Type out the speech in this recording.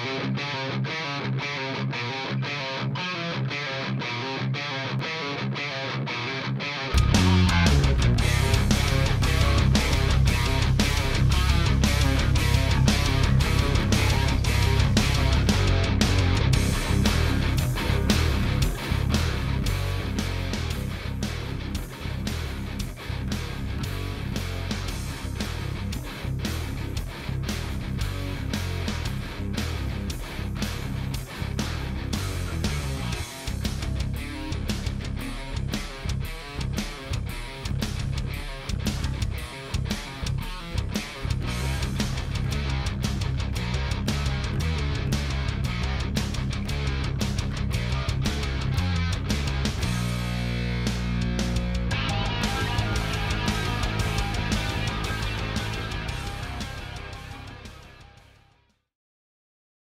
Música